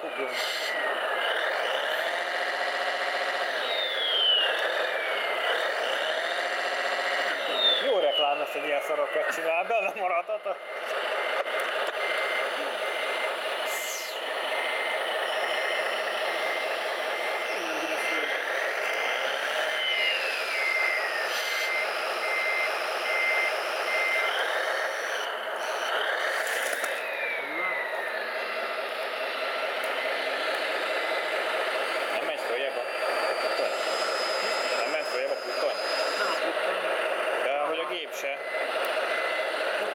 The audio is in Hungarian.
kuplung. Jó reklám lesz, egy ilyen szarokat csinál, bele maradhat a pressure